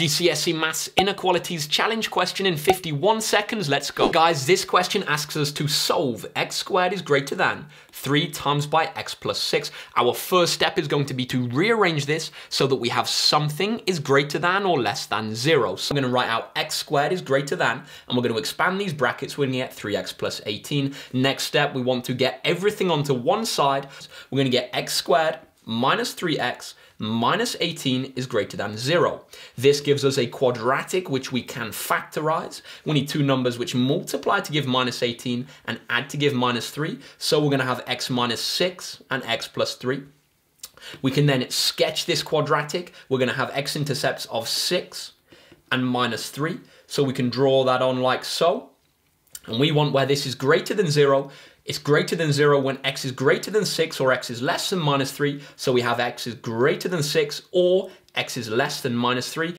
GCSE Maths Inequalities Challenge question in 51 seconds. Let's go. Guys, this question asks us to solve x squared is greater than 3 times by x plus 6. Our first step is going to be to rearrange this so that we have something is greater than or less than 0. So I'm going to write out x squared is greater than, and we're going to expand these brackets. We're going to get 3x plus 18. Next step, we want to get everything onto one side. We're going to get x squared minus 3x minus 18 is greater than 0. This gives us a quadratic which we can factorize. We need two numbers which multiply to give minus 18 and add to give minus 3. So we're going to have x minus 6 and x plus 3. We can then sketch this quadratic. We're going to have x-intercepts of 6 and minus 3. So we can draw that on like so. And we want where this is greater than 0 it's greater than 0 when x is greater than 6 or x is less than minus 3. So we have x is greater than 6 or x is less than minus 3.